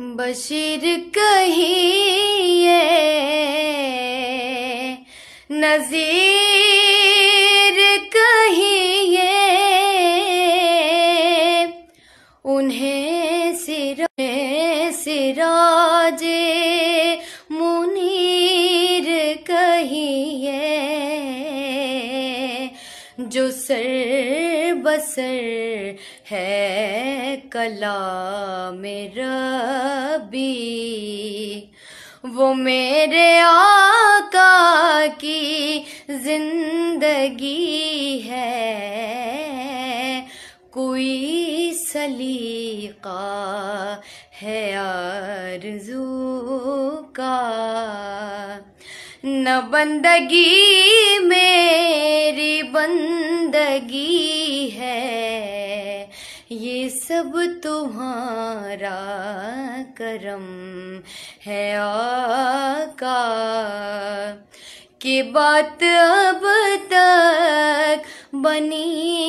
बशीर कहिए नजीर कहिए उन्हें सिर सिराजे मुनीर कहिए जो सर बसर है कला मेरा भी वो मेरे आका की ज़िंदगी है। कोई सलीका है आरज़ू का। न बंदगी मेरी बंदगी ये सब तुम्हारा करम है आका। के बात अब तक बनी